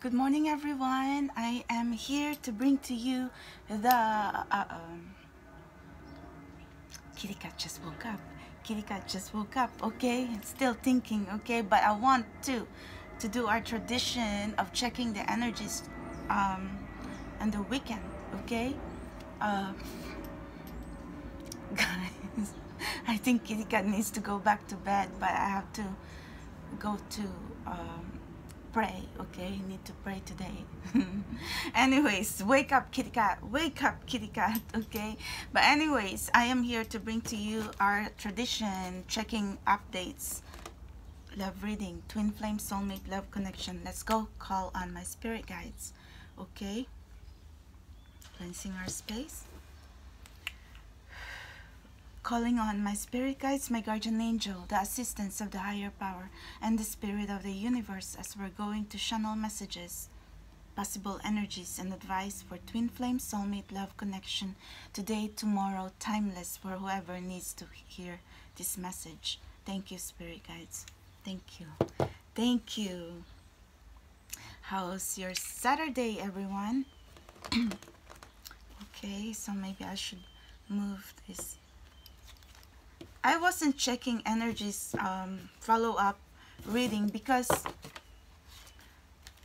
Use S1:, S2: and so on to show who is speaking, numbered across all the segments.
S1: Good morning, everyone. I am here to bring to you the. Uh, um, Kitty Cat just woke up. Kitty Cat just woke up, okay? Still thinking, okay? But I want to to do our tradition of checking the energies um, on the weekend, okay? Uh, guys, I think Kitty Cat needs to go back to bed, but I have to go to. Um, pray okay? You need to pray today. Anyways wake up kitty cat. Wake up kitty cat okay? But anyways i am here to bring to you our tradition checking updates. Love reading. Twin flame soulmate love connection. Let's go. Call on my spirit guides okay? Cleansing our space calling on my spirit guides, my guardian angel, the assistance of the higher power, and the spirit of the universe as we're going to channel messages, possible energies, and advice for twin flame soulmate love connection today, tomorrow, timeless for whoever needs to hear this message. Thank you, spirit guides. Thank you. Thank you. How's your Saturday, everyone? okay, so maybe I should move this I wasn't checking energies um, follow-up reading because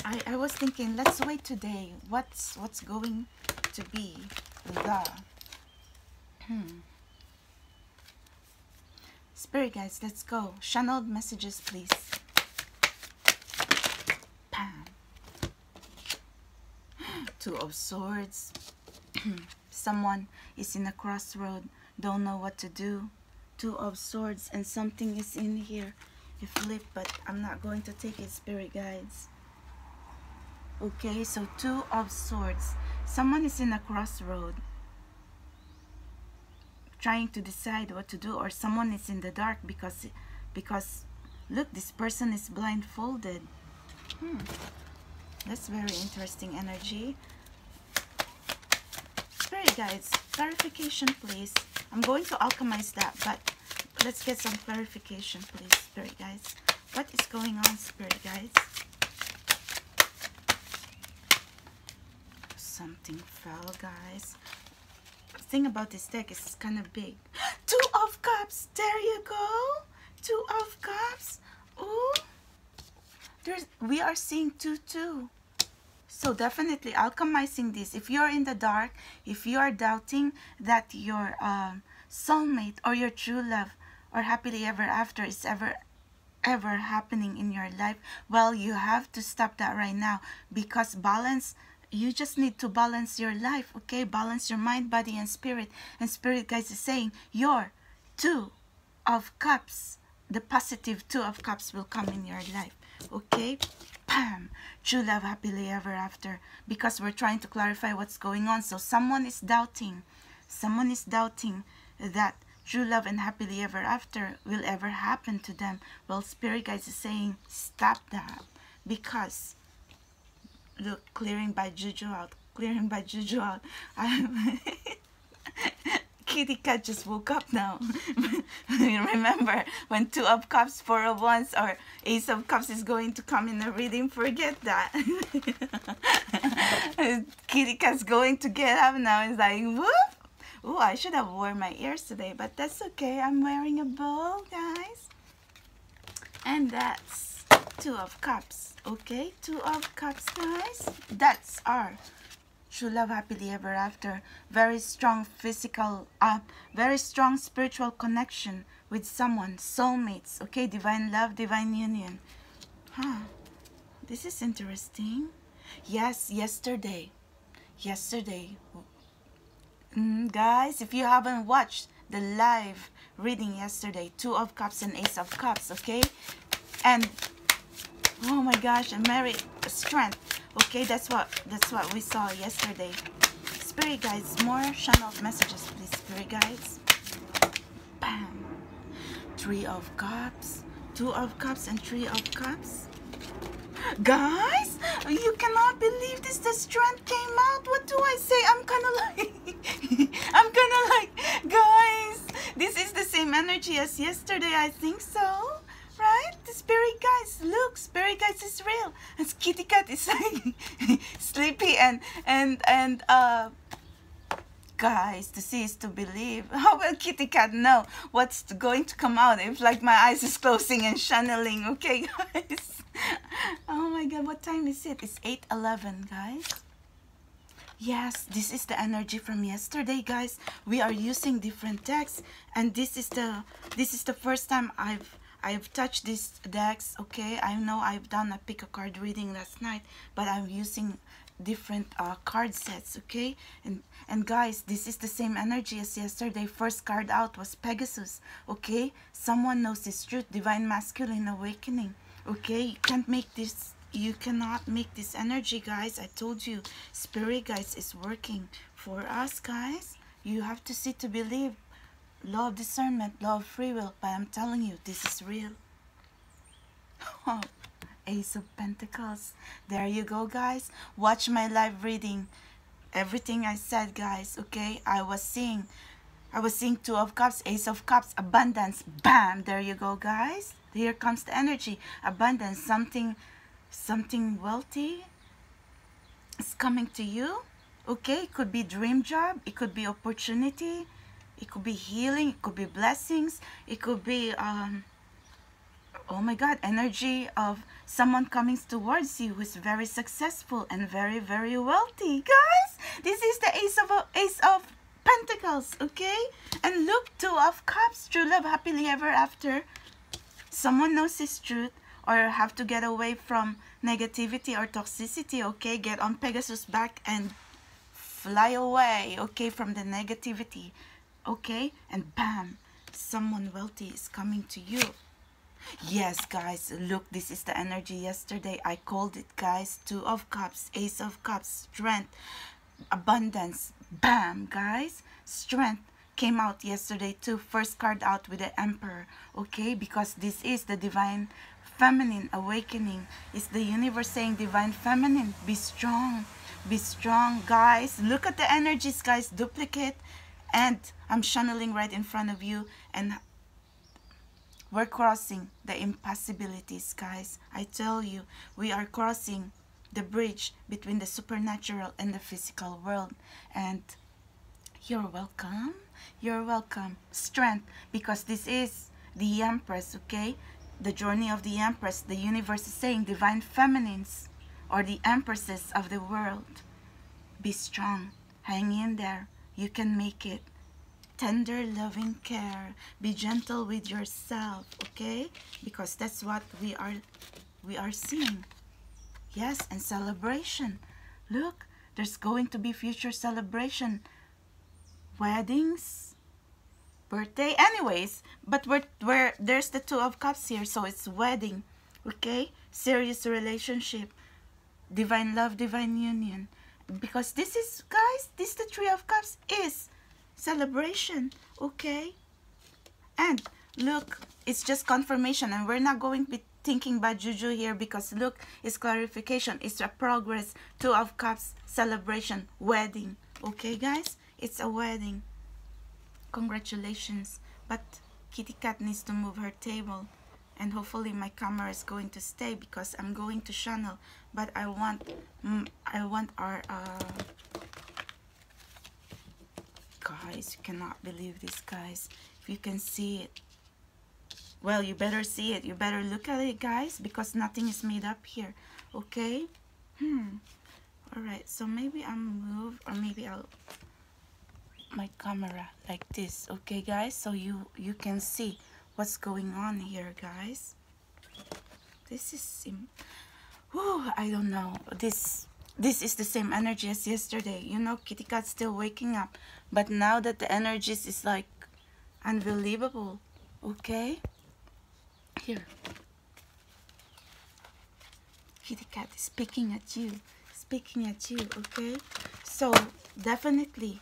S1: I, I was thinking let's wait today. What's what's going to be the hmm. spirit guys let's go. Channeled messages please. Two of swords. Someone is in a crossroad don't know what to do two of swords and something is in here. You flip but i'm not going to take it spirit guides. Okay so two of swords. Someone is in a crossroad trying to decide what to do or someone is in the dark because because look this person is blindfolded. Hmm. that's very interesting energy. Spirit guides clarification please. I'm going to alchemize that, but let's get some clarification, please, spirit guides. What is going on, spirit guides? Something fell, guys. The thing about this deck is it's kind of big. Two of Cups! There you go! Two of Cups! Ooh! There's, we are seeing two, two. So definitely alchemizing this. If you're in the dark, if you are doubting that your um, soulmate or your true love or happily ever after is ever ever happening in your life, well, you have to stop that right now because balance you just need to balance your life okay balance your mind body and spirit and spirit guys is saying your two of cups the positive two of cups will come in your life okay Bam! True love happily ever after. Because we're trying to clarify what's going on. So someone is doubting. Someone is doubting that true love and happily ever after will ever happen to them. Well, Spirit Guides is saying, stop that. Because, look, clearing by Juju out. Clearing by Juju out. kitty cat just woke up now. Remember, when two of cups, four of wands, or ace of cups is going to come in a reading, forget that. kitty cat's going to get up now. It's like, whoop. Oh, I should have worn my ears today, but that's okay. I'm wearing a bow, guys. And that's two of cups. Okay, two of cups, guys. That's our true love happily ever after very strong physical uh, very strong spiritual connection with someone soulmates okay divine love divine union huh this is interesting yes yesterday yesterday mm, guys if you haven't watched the live reading yesterday two of cups and ace of cups okay? And oh my gosh and Mary strength okay? That's what that's what we saw yesterday. Spirit guides more channel messages please spirit guides. Bam. Three of cups two of cups and three of cups. Guys you cannot believe this the strength came out. What do i say? I'm kind of like i'm kind of like guys this is the same energy as yesterday i think so. Right? The spirit guys. Look, spirit guys is real. And kitty cat is like sleepy and and and uh guys to see is to believe. How will kitty cat know what's going to come out if like my eyes is closing and channeling okay guys? Oh my god what time is it? It's 8 11 guys yes this is the energy from yesterday guys. We are using different decks and this is the this is the first time i've I've touched these decks, okay? I know I've done a pick a card reading last night, but I'm using different uh, card sets okay? And and guys this is the same energy as yesterday. First card out was Pegasus okay? Someone knows this truth divine masculine awakening okay? You can't make this you cannot make this energy guys I told you spirit guys is working for us guys you have to see to believe law of discernment law of free will but I'm telling you this is real oh Ace of Pentacles. There you go, guys. Watch my live reading. Everything I said, guys, okay? I was seeing, I was seeing Two of Cups, Ace of Cups, Abundance. Bam! There you go, guys. Here comes the energy. Abundance, something, something wealthy is coming to you. Okay, it could be dream job. It could be opportunity. It could be healing. It could be blessings. It could be... um oh my god energy of someone coming towards you who's very successful and very very wealthy guys this is the ace of ace of pentacles okay and look two of cups true love happily ever after someone knows this truth or have to get away from negativity or toxicity okay get on pegasus back and fly away okay from the negativity okay and bam someone wealthy is coming to you Yes, guys, look, this is the energy yesterday. I called it, guys. Two of Cups, Ace of Cups, Strength, Abundance. Bam, guys. Strength came out yesterday too. First card out with the Emperor, okay? Because this is the Divine Feminine Awakening. It's the universe saying Divine Feminine, be strong. Be strong, guys. Look at the energies, guys. Duplicate. And I'm channeling right in front of you. And we're crossing the impossibilities, guys. I tell you, we are crossing the bridge between the supernatural and the physical world. And you're welcome. You're welcome. Strength, because this is the Empress, okay? The journey of the Empress. The universe is saying divine feminines or the empresses of the world. Be strong. Hang in there. You can make it tender loving care be gentle with yourself okay because that's what we are we are seeing yes and celebration look there's going to be future celebration weddings birthday. Anyways but we're, we're there's the two of cups here so it's wedding okay? Serious relationship. Divine love divine union. Because this is guys this the three of cups is celebration okay? And look it's just confirmation and we're not going to be thinking about juju here because look it's clarification. It's a progress. Two of cups celebration. Wedding okay guys? It's a wedding congratulations but kitty cat needs to move her table and hopefully my camera is going to stay because I'm going to channel but I want mm, I want our uh, guys you cannot believe this guys. If you can see it well you better see it. You better look at it guys because nothing is made up here okay? Hmm. All right so maybe i'll move or maybe i'll my camera like this okay guys? So you you can see what's going on here guys. This is Whew, i don't know. This this is the same energy as yesterday. You know kitty cat's still waking up but now that the energies is like unbelievable okay? Here. Kitty cat is speaking at you speaking at you okay? So definitely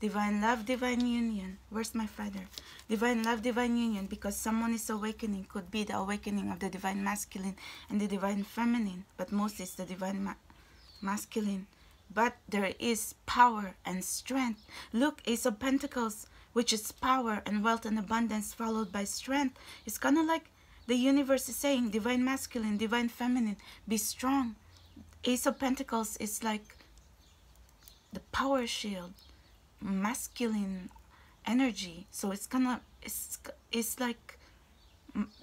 S1: divine love divine union where's my father divine love divine union because someone is awakening could be the awakening of the divine masculine and the divine feminine but mostly it's the divine ma masculine but there is power and strength. Look, Ace of Pentacles, which is power and wealth and abundance followed by strength. It's kind of like the universe is saying divine masculine, divine feminine, be strong. Ace of Pentacles is like the power shield, masculine energy. So it's gonna, it's, it's like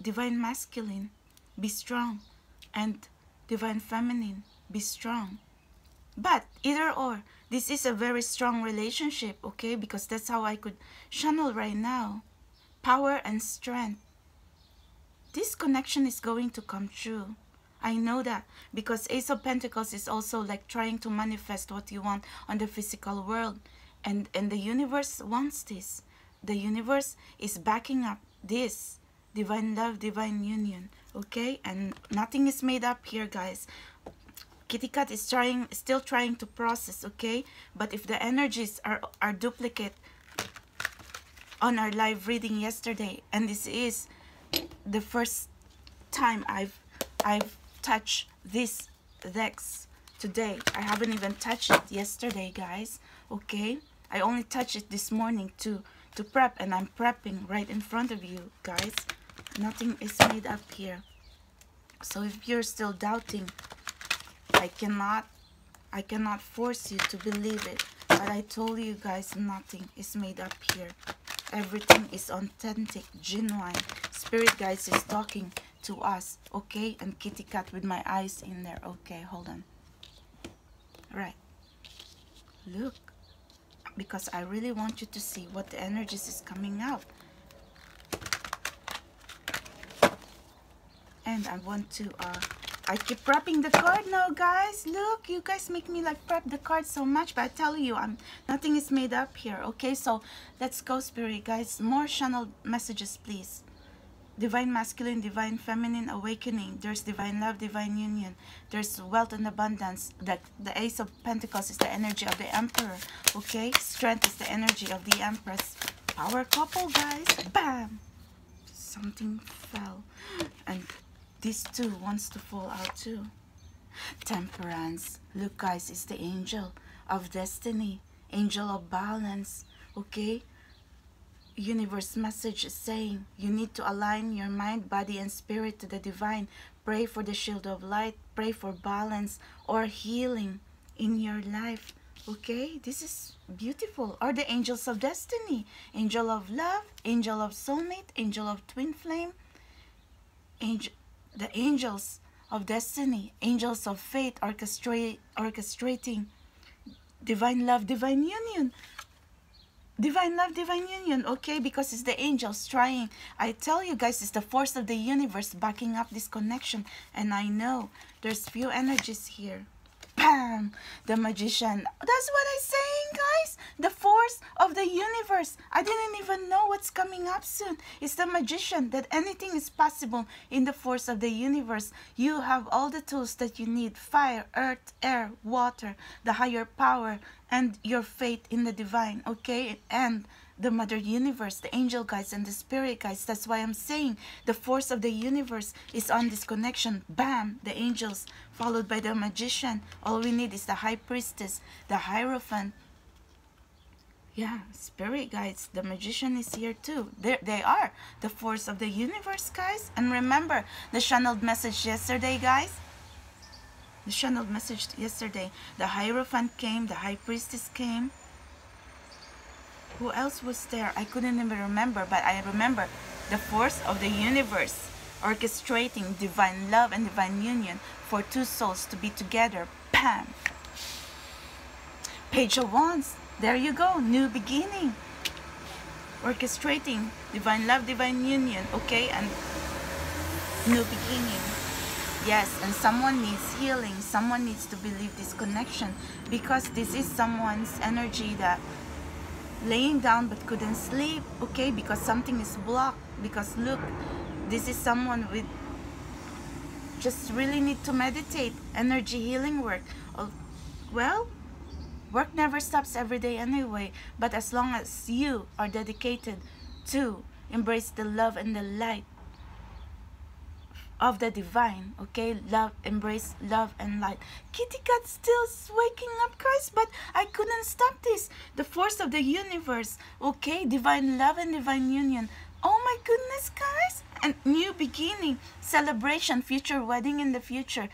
S1: divine masculine, be strong, and divine feminine, be strong. But either or, this is a very strong relationship, okay? Because that's how I could channel right now. Power and strength. This connection is going to come true. I know that because Ace of Pentacles is also like trying to manifest what you want on the physical world. And, and the universe wants this. The universe is backing up this divine love, divine union. Okay? And nothing is made up here, guys. Kitty Cat is trying, still trying to process, okay? But if the energies are, are duplicate on our live reading yesterday, and this is the first time I've I've touched this decks today. I haven't even touched it yesterday, guys. Okay? I only touched it this morning to to prep, and I'm prepping right in front of you, guys. Nothing is made up here. So if you're still doubting, I cannot I cannot force you to believe it. But I told you guys nothing is made up here. Everything is authentic, genuine. Spirit guys is talking to us, okay? And kitty cat with my eyes in there. Okay, hold on. Right. Look. Because I really want you to see what the energies is coming out. And I want to uh, I keep prepping the card now, guys. Look, you guys make me like prep the card so much, but I tell you, I'm nothing is made up here. Okay, so let's go, spirit, guys. More channel messages, please. Divine masculine, divine feminine awakening. There's divine love, divine union. There's wealth and abundance. The, the Ace of Pentacles is the energy of the Emperor. Okay, strength is the energy of the Empress. Power couple, guys. Bam! Something fell. And this too wants to fall out too. Temperance. Look guys, it's the angel of destiny. Angel of balance. Okay? Universe message is saying you need to align your mind, body, and spirit to the divine. Pray for the shield of light. Pray for balance or healing in your life. Okay, this is beautiful. Are the angels of destiny, angel of love, angel of soulmate, angel of twin flame, angel the angels of destiny, angels of faith orchestrate, orchestrating divine love, divine union. Divine love, divine union, okay? Because it's the angels trying. I tell you guys, it's the force of the universe backing up this connection. And I know there's few energies here bam the magician. That's what i'm saying guys. The force of the universe. I didn't even know what's coming up soon. It's the magician that anything is possible in the force of the universe. You have all the tools that you need. Fire earth air water the higher power and your faith in the divine okay? And the mother universe, the angel guides, and the spirit guides. That's why I'm saying the force of the universe is on this connection. Bam! The angels, followed by the magician. All we need is the high priestess, the hierophant. Yeah, spirit guides. The magician is here too. There they are. The force of the universe, guys. And remember the channeled message yesterday, guys. The channeled message yesterday. The hierophant came. The high priestess came who else was there? I couldn't even remember, but I remember the force of the universe orchestrating divine love and divine union for two souls to be together. Bam! Page of Wands. There you go. New beginning. Orchestrating divine love, divine union. Okay? And new beginning. Yes, and someone needs healing. Someone needs to believe this connection because this is someone's energy that laying down but couldn't sleep okay because something is blocked because look this is someone with just really need to meditate energy healing work. Oh, well work never stops every day anyway but as long as you are dedicated to embrace the love and the light of the divine okay love embrace love and light kitty cat still waking up guys but i couldn't stop this the force of the universe okay divine love and divine union Oh my goodness, guys! And new beginning, celebration, future wedding in the future.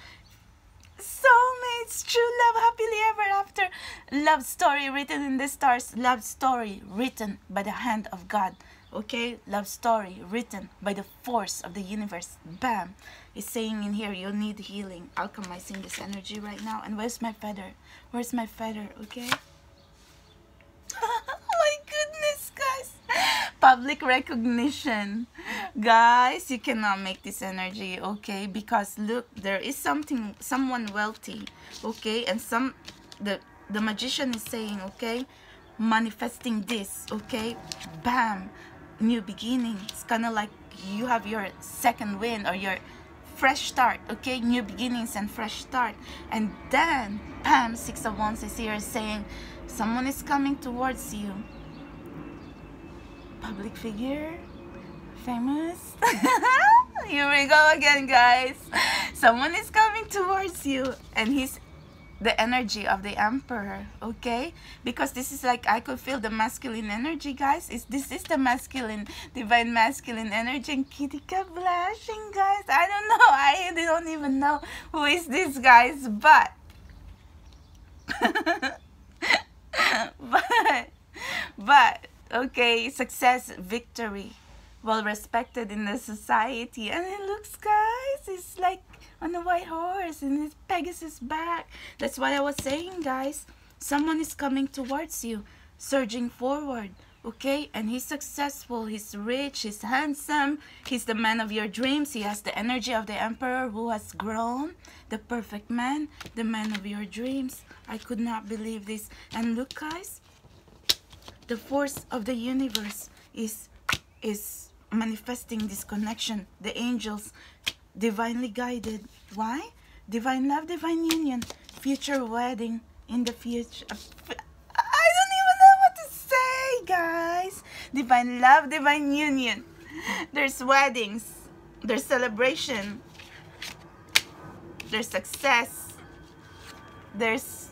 S1: Soulmates, true love, happily ever after. Love story written in the stars. Love story written by the hand of God. Okay, love story written by the force of the universe. Bam! It's saying in here, you'll need healing. Alchemizing this energy right now. And where's my feather? Where's my feather? Okay. Oh my goodness, guys. Public recognition. Guys, you cannot make this energy, okay? Because look, there is something, someone wealthy, okay? And some, the, the magician is saying, okay? Manifesting this, okay? Bam. New beginning. It's kind of like you have your second win or your fresh start okay? New beginnings and fresh start. And then bam six of wands is here saying someone is coming towards you. Public figure? Famous? Here we go again guys. Someone is coming towards you and he's the energy of the emperor okay? Because this is like i could feel the masculine energy guys. Is this is the masculine divine masculine energy. And kitty cat blushing guys. I don't know. I don't even know who is this guys. But but but okay success victory. Well respected in the society. And it looks guys it's like on a white horse and his Pegasus back. That's what I was saying, guys. Someone is coming towards you, surging forward, okay? And he's successful, he's rich, he's handsome, he's the man of your dreams. He has the energy of the emperor who has grown, the perfect man, the man of your dreams. I could not believe this. And look, guys, the force of the universe is is manifesting this connection. The angels divinely guided. Why? Divine love, divine union, future wedding in the future. I don't even know what to say, guys. Divine love, divine union. There's weddings, there's celebration, there's success, there's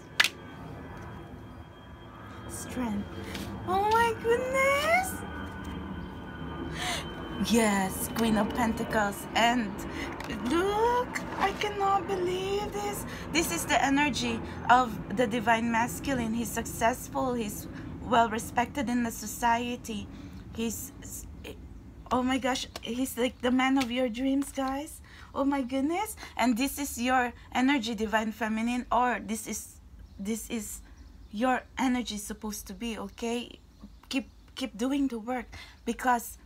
S1: strength. Oh my goodness! Yes, Queen of Pentacles. And look, I cannot believe this. This is the energy of the Divine Masculine. He's successful. He's well respected in the society. He's, oh my gosh, he's like the man of your dreams, guys. Oh my goodness. And this is your energy, Divine Feminine, or this is, this is your energy supposed to be, okay? Keep, keep doing the work because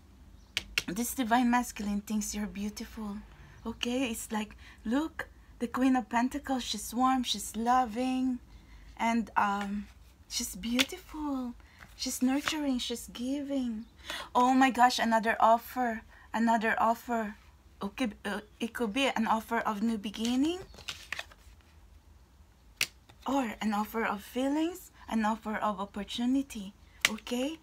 S1: this divine masculine thinks you're beautiful. Okay it's like look the queen of pentacles she's warm she's loving and um she's beautiful. She's nurturing she's giving. Oh my gosh another offer another offer. Okay uh, it could be an offer of new beginning or an offer of feelings an offer of opportunity. Okay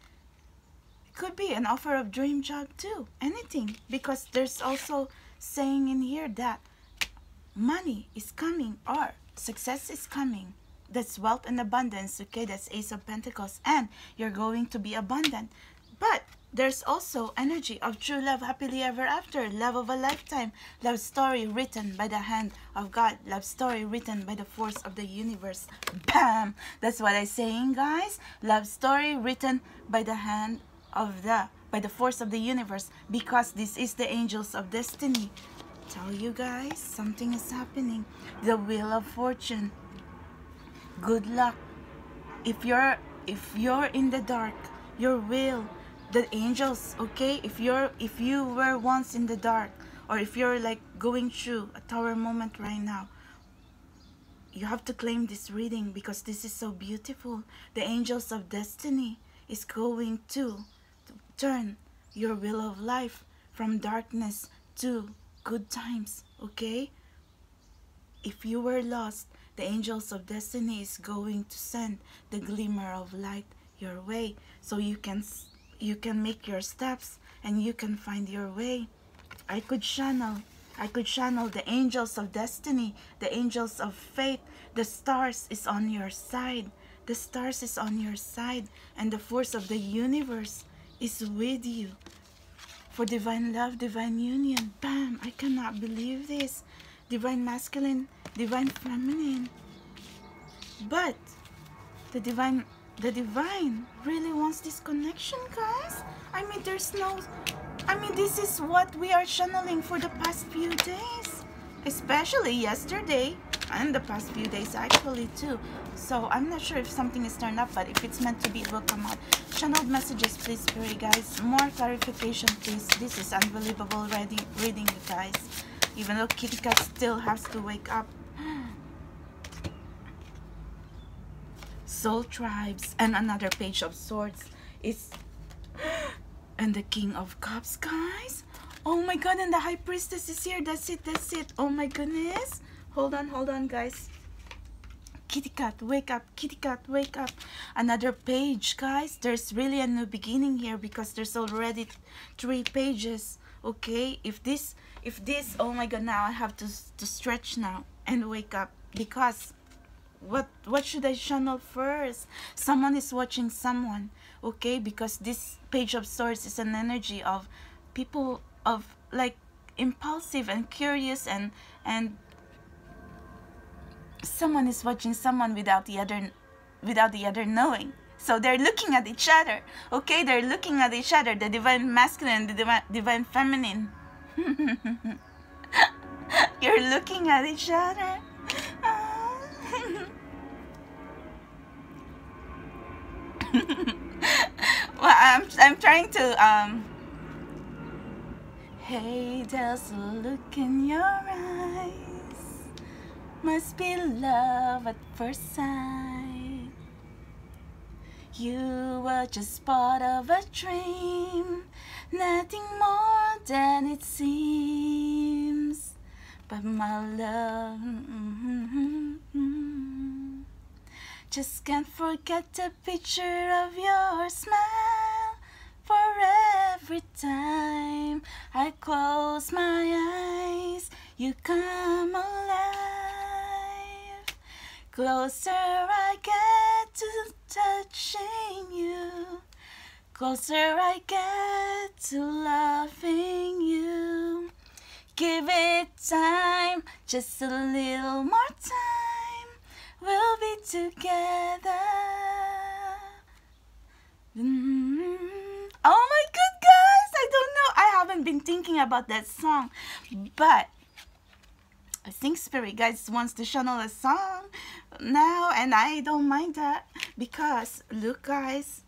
S1: could be an offer of dream job too anything because there's also saying in here that money is coming or success is coming. That's wealth and abundance okay? That's ace of pentacles and you're going to be abundant. But there's also energy of true love happily ever after love of a lifetime love story written by the hand of god love story written by the force of the universe. Bam! That's what i'm saying guys. Love story written by the hand of the by the force of the universe because this is the angels of destiny. Tell you guys something is happening. The wheel of fortune. Good luck. If you're if you're in the dark your will the angels okay? If you're if you were once in the dark or if you're like going through a tower moment right now you have to claim this reading because this is so beautiful. The angels of destiny is going to turn your wheel of life from darkness to good times, okay? If you were lost, the angels of destiny is going to send the glimmer of light your way so you can you can make your steps and you can find your way. I could channel I could channel the angels of destiny, the angels of fate. The stars is on your side. The stars is on your side and the force of the universe is with you. for divine love, divine union. Bam! I cannot believe this. Divine masculine, divine feminine. But the divine the divine really wants this connection, guys. I mean, there's no I mean, this is what we are channeling for the past few days, especially yesterday and the past few days actually too. So I'm not sure if something is turned up, but if it's meant to be, it will come out. Channeled messages, please, Spirit guys. More clarification, please. This is unbelievable reading, reading, you guys. Even though Kitty Cat still has to wake up. Soul tribes and another page of swords is and the king of cups guys oh my god and the high priestess is here that's it that's it oh my goodness hold on hold on guys kitty cat wake up kitty cat wake up. Another page guys. There's really a new beginning here because there's already three pages okay? If this if this oh my god now i have to to stretch now and wake up because what what should i channel first? Someone is watching someone okay? Because this page of swords is an energy of people of like impulsive and curious and and someone is watching someone without the other without the other knowing. So they're looking at each other okay? They're looking at each other the divine masculine the divine, divine feminine. You're looking at each other. Well, I'm, I'm trying to, um, Hey, a look in your eyes. Must be love at first sight. You were just part of a dream, nothing more than it seems. But my love. Mm -hmm, just can't forget the picture of your smile for every time I close my eyes, you come alive. Closer I get to touching you, closer I get to loving you. Give it time, just a little more time. We'll be together. Mm -hmm. Oh my god, guys! I don't know. I haven't been thinking about that song, but I think Spirit Guides wants to channel a song now, and I don't mind that because look, guys.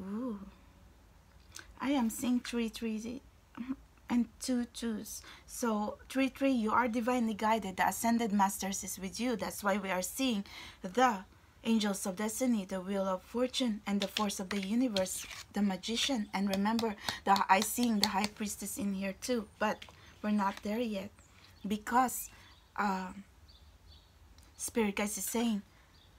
S1: Ooh, I am seeing three three and two twos. So three three, you are divinely guided. The ascended masters is with you. That's why we are seeing the angels of destiny, the wheel of fortune, and the force of the universe, the magician. And remember, the I seeing the high priestess in here too, but we're not there yet because uh, Spirit Guys is saying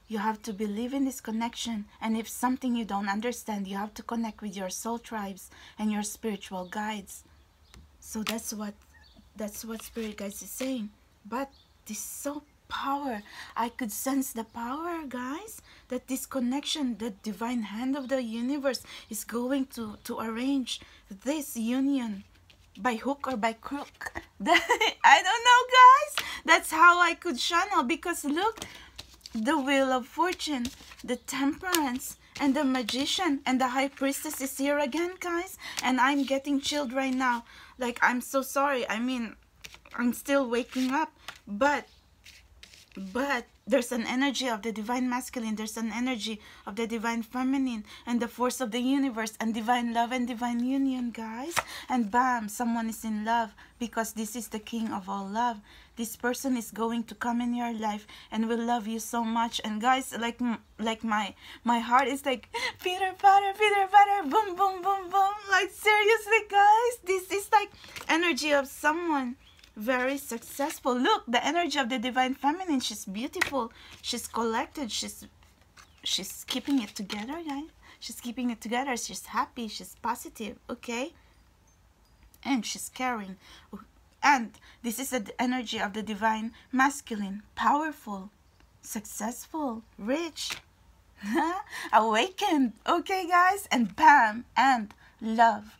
S1: you have to believe in this connection and if something you don't understand you have to connect with your soul tribes and your spiritual guides. So that's what that's what spirit guides is saying. But this so power. I could sense the power, guys, that this connection, the divine hand of the universe is going to, to arrange this union by hook or by crook. I don't know, guys. That's how I could channel because look, the wheel of fortune, the temperance, and the magician and the high priestess is here again, guys. And I'm getting chilled right now. Like, I'm so sorry. I mean, I'm still waking up. But but there's an energy of the divine masculine there's an energy of the divine feminine and the force of the universe and divine love and divine union guys. And bam someone is in love because this is the king of all love. This person is going to come in your life and will love you so much. And guys like like my my heart is like peter patter peter patter boom boom boom boom. Like seriously guys this is like energy of someone very successful. Look, the energy of the divine feminine. She's beautiful. She's collected. She's she's keeping it together, guys. She's keeping it together. She's happy. She's positive. Okay. And she's caring. And this is the energy of the divine masculine. Powerful, successful, rich, awakened. Okay, guys. And bam. And love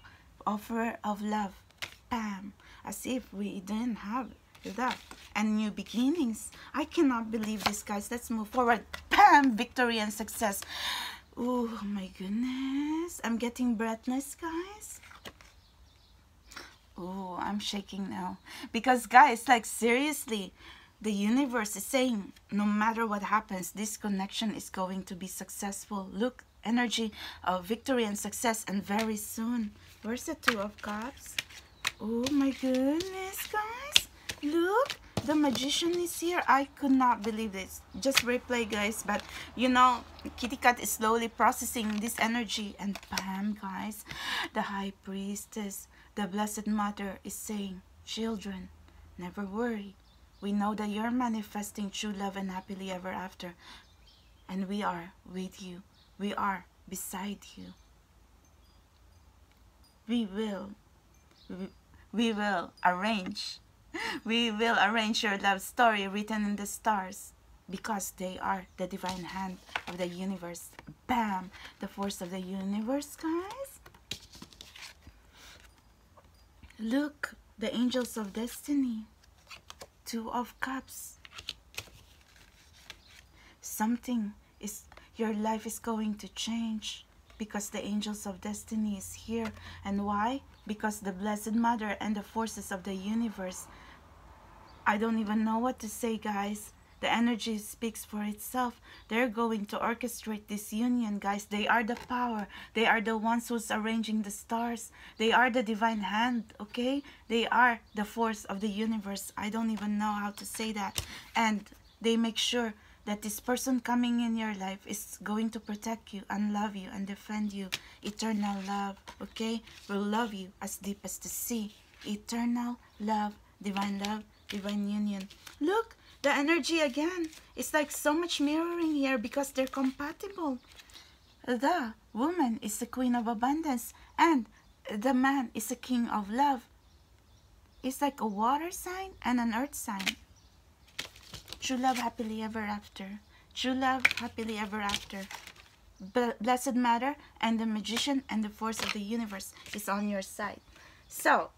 S1: offer of love. Bam! As if we didn't have that. And new beginnings. I cannot believe this, guys. Let's move forward. Bam! Victory and success. Oh my goodness. I'm getting breathless, guys. Oh, I'm shaking now. Because, guys, like, seriously, the universe is saying no matter what happens, this connection is going to be successful. Look, energy of victory and success, and very soon. Where's the Two of Cups? Oh my goodness, guys. Look, the magician is here. I could not believe this. Just replay, guys. But, you know, Kitty Cat is slowly processing this energy. And bam, guys, the High Priestess, the Blessed Mother is saying, Children, never worry. We know that you're manifesting true love and happily ever after. And we are with you. We are beside you. We will. We, will arrange. We will arrange your love story written in the stars because they are the divine hand of the universe. Bam! The force of the universe, guys. Look, the angels of destiny. Two of Cups. Something is, your life is going to change because the angels of destiny is here. And why? Because the Blessed Mother and the forces of the universe. I don't even know what to say, guys. The energy speaks for itself. They're going to orchestrate this union, guys. They are the power. They are the ones who's arranging the stars. They are the divine hand, okay? They are the force of the universe. I don't even know how to say that. And they make sure that this person coming in your life is going to protect you and love you and defend you. Eternal love, okay? Will love you as deep as the sea. Eternal love, divine love, divine union. Look, the energy again. It's like so much mirroring here because they're compatible. The woman is the queen of abundance and the man is the king of love. It's like a water sign and an earth sign. True love happily ever after. True love happily ever after. Blessed Mother and the magician and the force of the universe is on your side. So,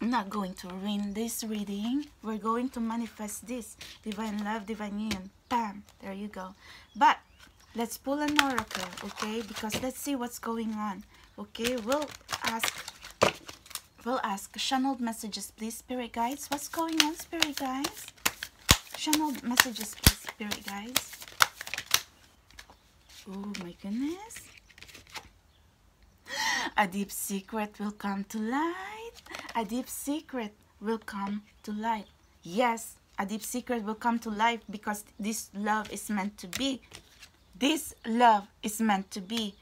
S1: I'm not going to ruin this reading. We're going to manifest this. Divine love, divine union. Bam! There you go. But, let's pull an oracle, okay? Because let's see what's going on. Okay, we'll ask we'll ask channeled messages, please, spirit guides. What's going on, spirit guides? Channeled messages, spirit guides. Oh my goodness. A deep secret will come to light a deep secret will come to light. Yes, a deep secret will come to life because this love is meant to be. This love is meant to be.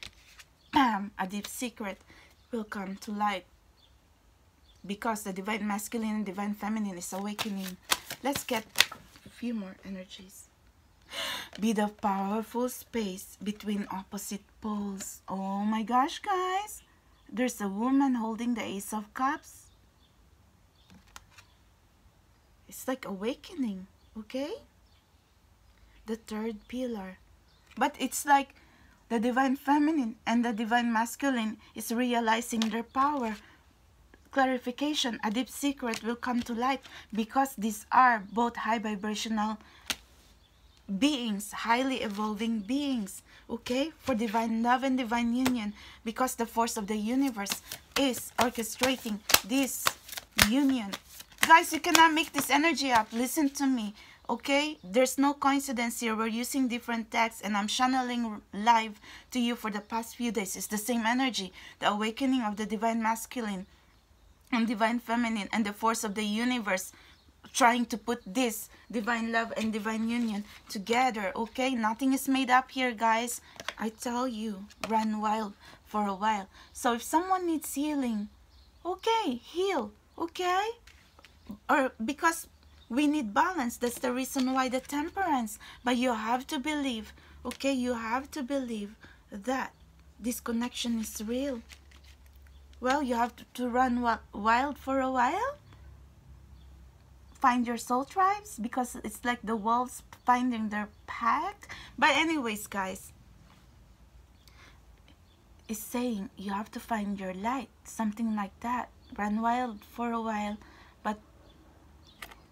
S1: Bam! A deep secret will come to light because the divine masculine and divine feminine is awakening. Let's get few more energies. Be the powerful space between opposite poles. Oh my gosh, guys. There's a woman holding the Ace of Cups. It's like awakening, okay? The third pillar. But it's like the divine feminine and the divine masculine is realizing their power. Clarification, a deep secret will come to light because these are both high vibrational beings, highly evolving beings, okay? For divine love and divine union because the force of the universe is orchestrating this union Guys, you cannot make this energy up. Listen to me, okay? There's no coincidence here. We're using different texts and I'm channeling live to you for the past few days. It's the same energy. The awakening of the divine masculine and divine feminine and the force of the universe trying to put this divine love and divine union together okay? Nothing is made up here guys. I tell you run wild for a while. So if someone needs healing okay heal okay? Or because we need balance. That's the reason why the temperance. But you have to believe okay? You have to believe that this connection is real well you have to, run wild for a while find your soul tribes because it's like the wolves finding their pack but anyways guys it's saying you have to find your light, something like that. Run wild for a while, but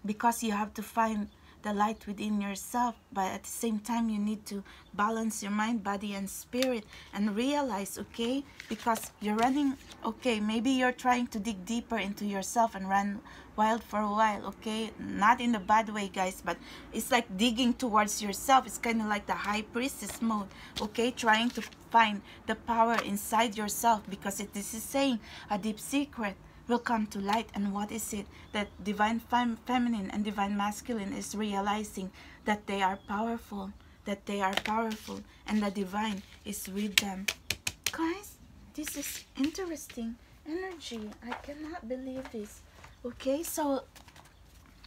S1: because you have to find the light within yourself but at the same time you need to balance your mind body and spirit and realize okay because you're running okay maybe you're trying to dig deeper into yourself and run wild for a while okay? Not in the bad way guys but it's like digging towards yourself. It's kind of like the high priestess mode okay? Trying to find the power inside yourself because it, this is saying a deep secret will come to light and what is it that divine fem feminine and divine masculine is realizing? That they are powerful that they are powerful and the divine is with them. Guys this is interesting energy. I cannot believe this. Okay so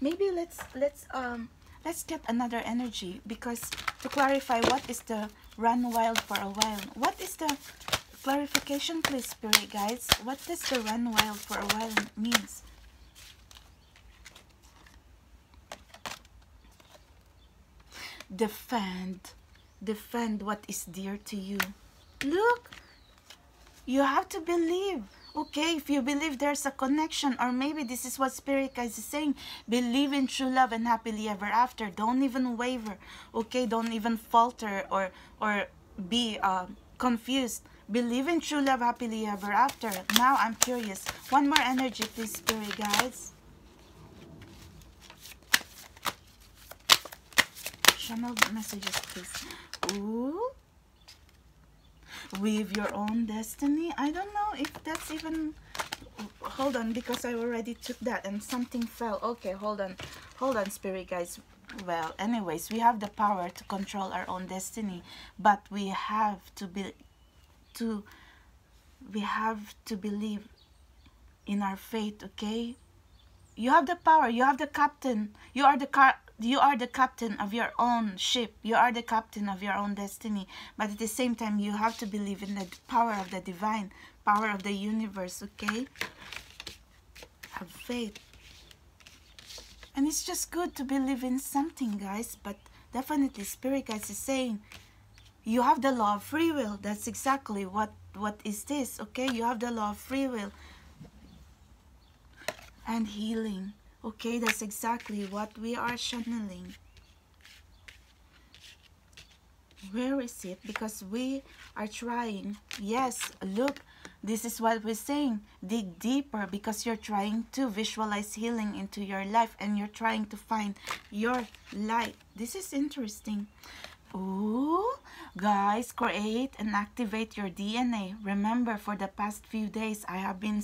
S1: maybe let's let's um let's get another energy because to clarify what is the run wild for a while? What is the clarification please spirit guides. What does the run wild for a while means? Defend. Defend what is dear to you. Look you have to believe. Okay if you believe there's a connection or maybe this is what spirit guides is saying believe in true love and happily ever after. Don't even waver. Okay don't even falter or or be uh, confused Believe in true love happily ever after. Now I'm curious. One more energy, please, spirit guides. Channel messages, please. Ooh. Weave your own destiny. I don't know if that's even... Hold on, because I already took that and something fell. Okay, hold on. Hold on, spirit guys. Well, anyways, we have the power to control our own destiny. But we have to be to we have to believe in our faith okay? You have the power you have the captain you are the car you are the captain of your own ship you are the captain of your own destiny but at the same time you have to believe in the power of the divine power of the universe okay? Have faith. And it's just good to believe in something guys but definitely spirit guys is saying you have the law of free will. That's exactly what what is this okay? You have the law of free will and healing okay? That's exactly what we are channeling. Where is it? Because we are trying. Yes look this is what we're saying. Dig deeper because you're trying to visualize healing into your life and you're trying to find your light. This is interesting Ooh, guys, create and activate your DNA. Remember, for the past few days, I have been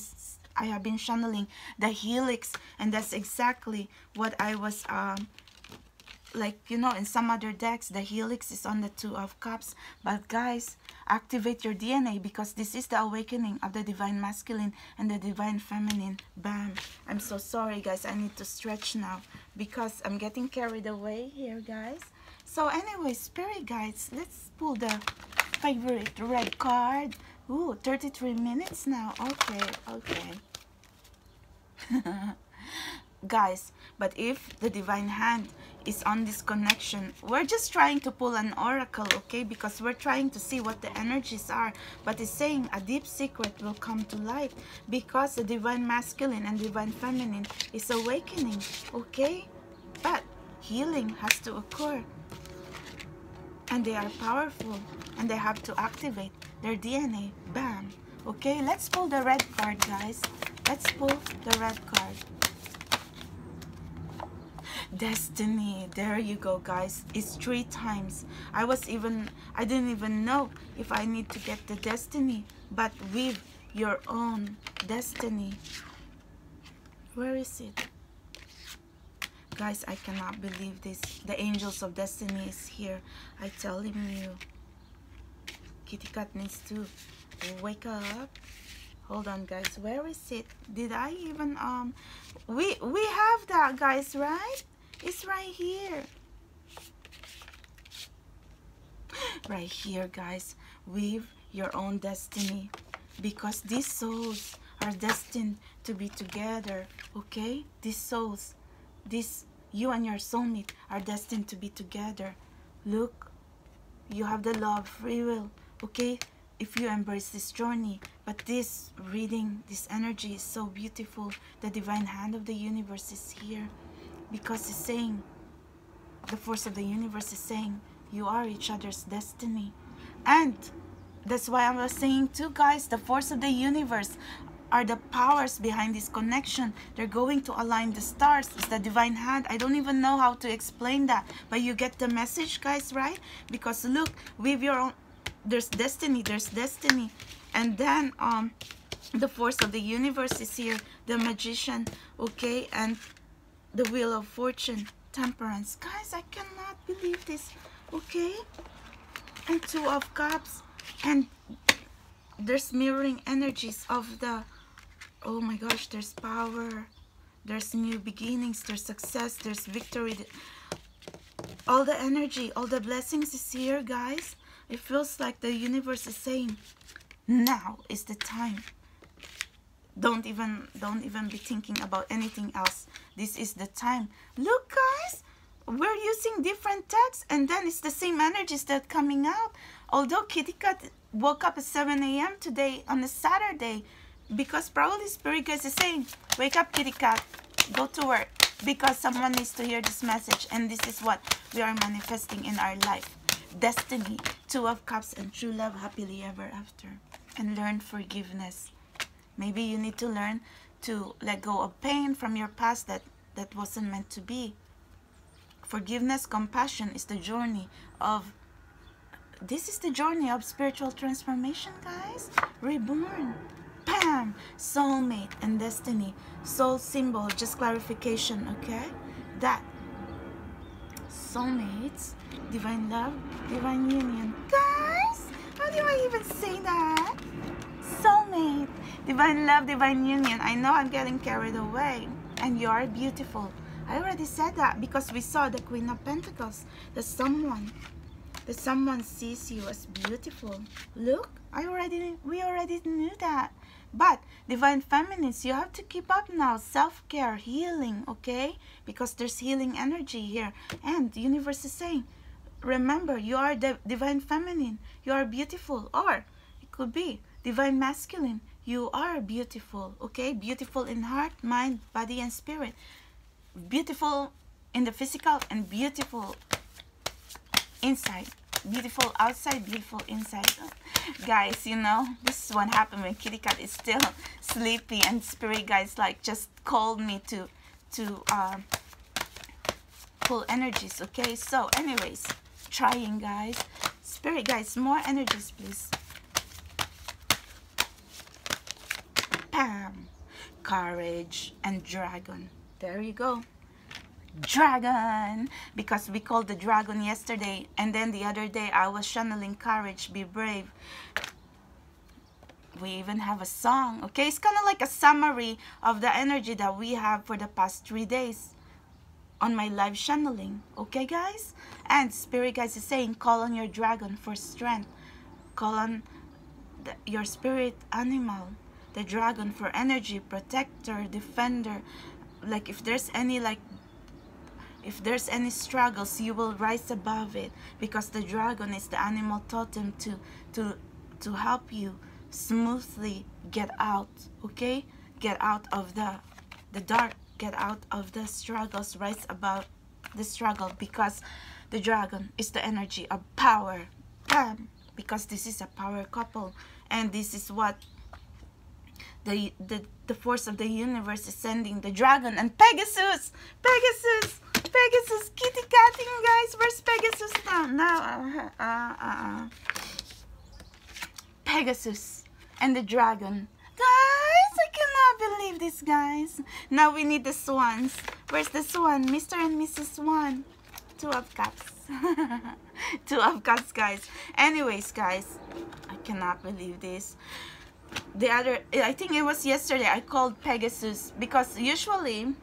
S1: I have been channeling the helix, and that's exactly what I was um like you know in some other decks the helix is on the two of cups. But guys activate your dna because this is the awakening of the divine masculine and the divine feminine. Bam. I'm so sorry guys. I need to stretch now because i'm getting carried away here guys so anyway, spirit guides, let's pull the favorite red card. Ooh, 33 minutes now. Okay, okay. Guys, but if the divine hand is on this connection, we're just trying to pull an oracle, okay? Because we're trying to see what the energies are. But it's saying a deep secret will come to light because the divine masculine and divine feminine is awakening, okay? But healing has to occur and they are powerful and they have to activate their DNA. Bam. Okay, let's pull the red card, guys. Let's pull the red card. Destiny. There you go, guys. It's three times. I was even, I didn't even know if I need to get the destiny. But with your own destiny. Where is it? Guys, I cannot believe this. The angels of destiny is here. I tell him you. Kitty cat needs to wake up. Hold on, guys. Where is it? Did I even um? We we have that, guys, right? It's right here. Right here, guys. Weave your own destiny because these souls are destined to be together. Okay, these souls this you and your soulmate are destined to be together. Look, you have the law of free will. Okay, if you embrace this journey but this reading this energy is so beautiful the divine hand of the universe is here because it's saying the force of the universe is saying you are each other's destiny and that's why I was saying too guys the force of the universe are the powers behind this connection. They're going to align the stars. It's the divine hand. I don't even know how to explain that but you get the message guys right? Because look with your own there's destiny there's destiny. And then um the force of the universe is here the magician okay? And the wheel of fortune temperance. Guys i cannot believe this okay? And two of cups and there's mirroring energies of the oh my gosh there's power there's new beginnings there's success there's victory all the energy all the blessings is here guys it feels like the universe is saying, now is the time. Don't even don't even be thinking about anything else. This is the time. Look guys, we're using different texts and then it's the same energies that coming out. Although Kitty Cat woke up at 7 a.m. today on a Saturday because probably Spirit Guys is saying, wake up Kitty Cat, go to work because someone needs to hear this message and this is what we are manifesting in our life destiny, two of cups, and true love happily ever after. And learn forgiveness. Maybe you need to learn to let go of pain from your past that, that wasn't meant to be. Forgiveness, compassion is the journey of this is the journey of spiritual transformation, guys. Reborn. Bam! Soulmate and destiny. Soul symbol, just clarification, okay? That soulmates, divine love, divine union. Guys, how do I even say that? Soulmate, divine love, divine union. I know I'm getting carried away. And you are beautiful. I already said that because we saw the Queen of Pentacles. That someone, that someone sees you as beautiful. Look, I already, we already knew that. But divine feminines, you have to keep up now. Self-care, healing, okay? Because there's healing energy here. And the universe is saying, remember, you are the divine feminine. You are beautiful. Or it could be divine masculine. You are beautiful, okay? Beautiful in heart, mind, body, and spirit. Beautiful in the physical and beautiful inside beautiful outside beautiful inside. Guys you know this is what happened when kitty cat is still sleepy and spirit guys like just called me to to uh, pull energies okay? So anyways trying guys. Spirit guys more energies please. Pam. Courage and dragon. There you go dragon because we called the dragon yesterday and then the other day I was channeling courage be brave. We even have a song okay? It's kind of like a summary of the energy that we have for the past three days on my live channeling okay guys? And spirit guys is saying call on your dragon for strength. Call on the, your spirit animal the dragon for energy protector defender. Like if there's any like if there's any struggles, you will rise above it because the dragon is the animal totem to to to help you smoothly get out, okay? Get out of the the dark, get out of the struggles, rise above the struggle because the dragon is the energy of power. Bam! Because this is a power couple and this is what the, the, the force of the universe is sending the dragon and Pegasus! Pegasus! Pegasus kitty catting, guys. Where's Pegasus now? Now, uh, uh, uh, Pegasus and the dragon. Guys, I cannot believe this, guys. Now we need the swans. Where's the swan? Mr. and Mrs. Swan. Two of cups. Two of cups, guys. Anyways, guys, I cannot believe this the other i think it was yesterday i called pegasus because usually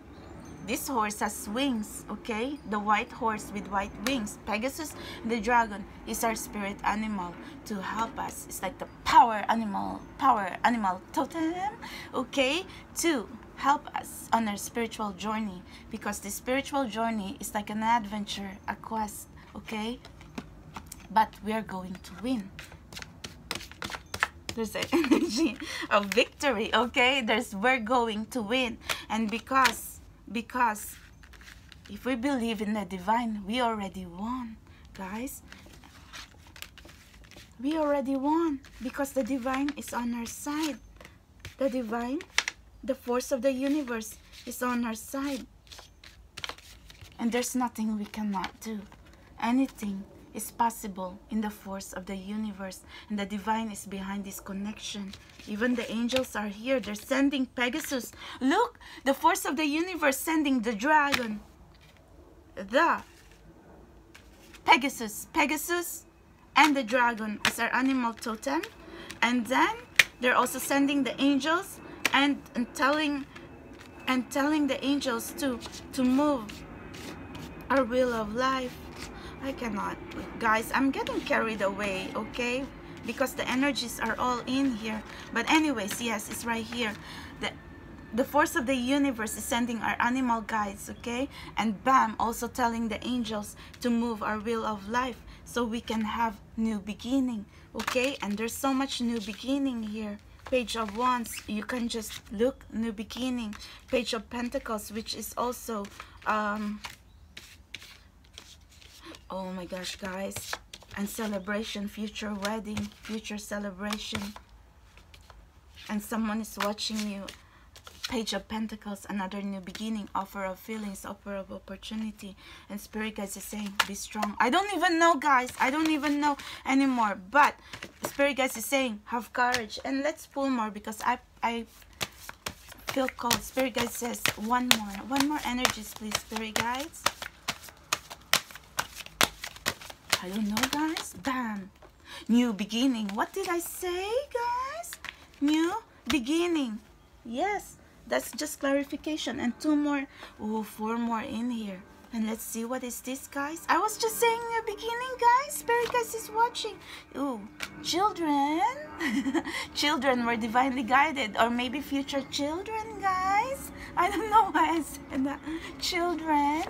S1: this horse has wings, okay? The white horse with white wings. Pegasus, the dragon, is our spirit animal to help us. It's like the power animal, power animal totem, okay? To help us on our spiritual journey because the spiritual journey is like an adventure, a quest, okay? But we are going to win. There's an energy of victory okay? There's we're going to win. And because because if we believe in the divine we already won guys. We already won because the divine is on our side. The divine the force of the universe is on our side. And there's nothing we cannot do. Anything is possible in the force of the universe and the divine is behind this connection. Even the angels are here. They're sending pegasus. Look the force of the universe sending the dragon. The pegasus. Pegasus and the dragon as our animal totem. And then they're also sending the angels and, and telling and telling the angels to to move our wheel of life I cannot. Guys, I'm getting carried away, okay? Because the energies are all in here. But anyways, yes, it's right here. The, the force of the universe is sending our animal guides, okay? And bam, also telling the angels to move our wheel of life so we can have new beginning, okay? And there's so much new beginning here page of wands you can just look new beginning page of pentacles which is also um oh my gosh guys. And celebration future wedding future celebration. And someone is watching you. Page of pentacles another new beginning. Offer of feelings offer of opportunity. And spirit guys is saying be strong. I don't even know guys. I don't even know anymore. But spirit guys is saying have courage. And let's pull more because i i feel called spirit guys says one more. One more energies please spirit guides I don't know, guys. Bam. New beginning. What did I say, guys? New beginning. Yes, that's just clarification. And two more. Oh, four more in here. And let's see what is this, guys. I was just saying new beginning, guys. Spirit guys is watching. Ooh, children. children were divinely guided. Or maybe future children, guys. I don't know why I said that. Children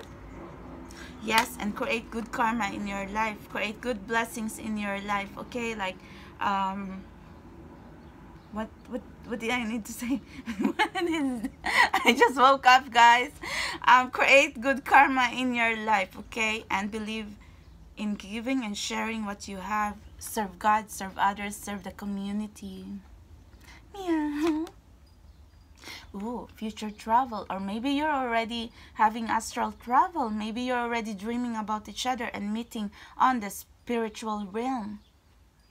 S1: yes and create good karma in your life create good blessings in your life okay? Like um what what what did I need to say? I just woke up guys. Um create good karma in your life okay? And believe in giving and sharing what you have. Serve God serve others serve the community. Yeah Ooh, future travel. Or maybe you're already having astral travel. Maybe you're already dreaming about each other and meeting on the spiritual realm.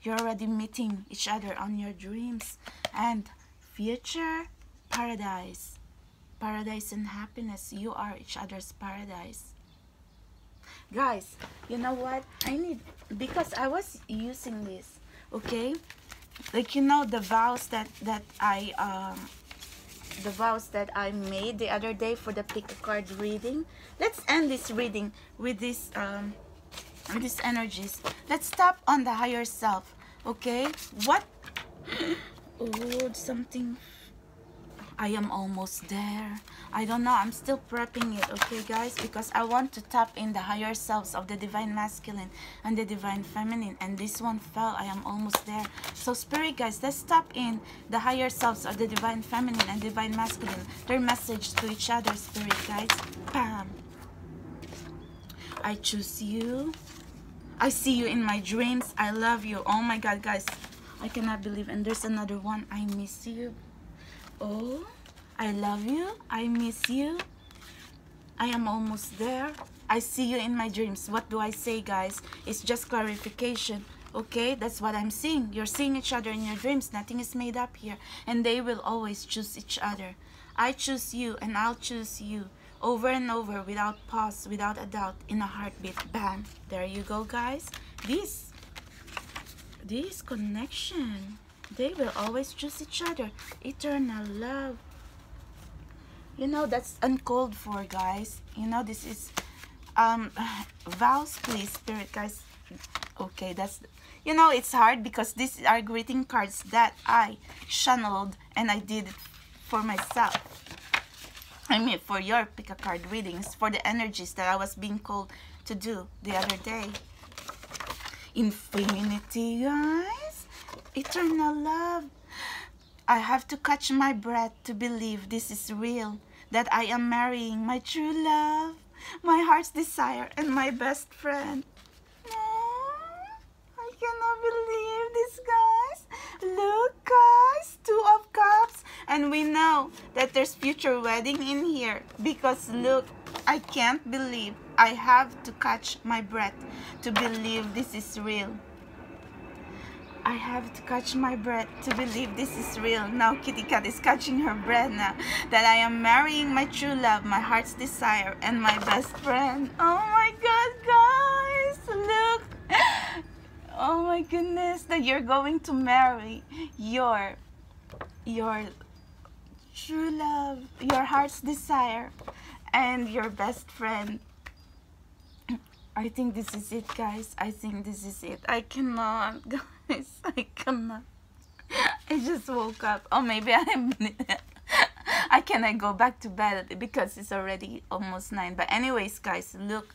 S1: You're already meeting each other on your dreams. And future paradise. Paradise and happiness. You are each other's paradise. Guys, you know what? I need, because I was using this, okay? Like, you know, the vows that, that I, um, the vows that I made the other day for the pick a card reading. Let's end this reading with this um, with these energies. Let's tap on the higher self. Okay, what? oh, something I am almost there. I don't know. I'm still prepping it, okay, guys? Because I want to tap in the higher selves of the Divine Masculine and the Divine Feminine. And this one fell. I am almost there. So, Spirit, guys, let's tap in the higher selves of the Divine Feminine and Divine Masculine. Their message to each other, Spirit, guys. Bam. I choose you. I see you in my dreams. I love you. Oh my God, guys. I cannot believe. And there's another one. I miss you. Oh, I love you. I miss you. I am almost there. I see you in my dreams. What do I say, guys? It's just clarification. Okay, that's what I'm seeing. You're seeing each other in your dreams. Nothing is made up here. And they will always choose each other. I choose you and I'll choose you over and over without pause, without a doubt, in a heartbeat. Bam. There you go, guys. This, this connection they will always choose each other. Eternal love. You know, that's uncalled for, guys. You know, this is um vows, please, spirit, guys. Okay, that's you know it's hard because these are greeting cards that I channeled and I did for myself. I mean, for your pick a card readings, for the energies that I was being called to do the other day. Infinity, guys eternal love. I have to catch my breath to believe this is real, that I am marrying my true love, my heart's desire, and my best friend. I cannot believe this, guys. Look, guys, two of cups. And we know that there's future wedding in here because look, I can't believe I have to catch my breath to believe this is real. I have to catch my breath to believe this is real. Now Kitty Cat is catching her breath now. That I am marrying my true love, my heart's desire, and my best friend. Oh my god, guys! Look! Oh my goodness, that you're going to marry your your true love, your heart's desire, and your best friend. I think this is it, guys. I think this is it. I cannot, guys. I cannot. I just woke up. Oh, maybe I'm. I cannot go back to bed because it's already almost nine. But anyways, guys, look,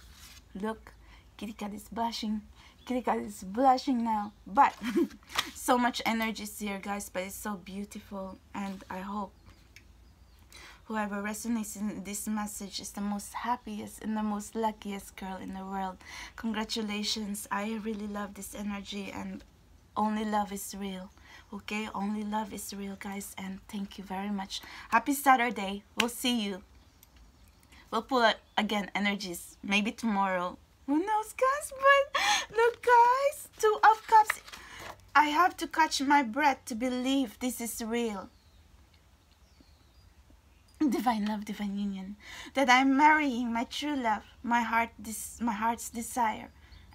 S1: look. Kitty cat is blushing. Kitty cat is blushing now. But so much energy is here, guys. But it's so beautiful, and I hope Whoever resonates in this message is the most happiest and the most luckiest girl in the world. Congratulations. I really love this energy and only love is real. Okay, only love is real, guys. And thank you very much. Happy Saturday. We'll see you. We'll pull out again energies. Maybe tomorrow. Who knows, guys? But look, guys. Two of Cups. I have to catch my breath to believe this is real divine love, divine union, that I'm marrying my true love, my heart, this, my heart's desire,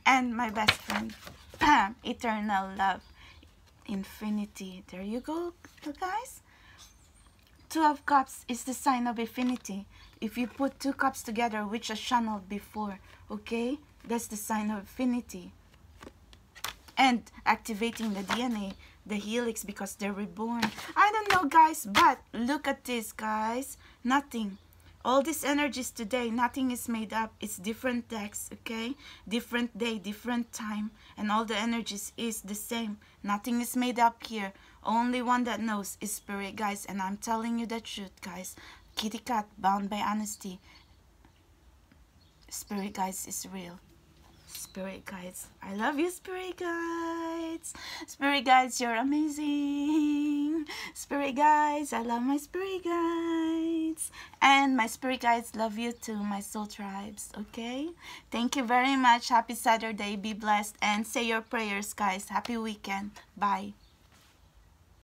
S1: and my best friend, eternal love, infinity. There you go, guys. Two of Cups is the sign of infinity. If you put two cups together, which are channeled before, okay, that's the sign of infinity. And activating the DNA the helix because they're reborn. I don't know, guys, but look at this, guys. Nothing. All these energies today, nothing is made up. It's different decks, okay? Different day, different time. And all the energies is the same. Nothing is made up here. Only one that knows is Spirit, guys. And I'm telling you the truth, guys. Kitty Cat, bound by honesty. Spirit, guys, is real spirit guides. I love you, spirit guides. Spirit guides, you're amazing. Spirit guides, I love my spirit guides. And my spirit guides love you too, my soul tribes. Okay? Thank you very much. Happy Saturday. Be blessed and say your prayers, guys. Happy weekend. Bye.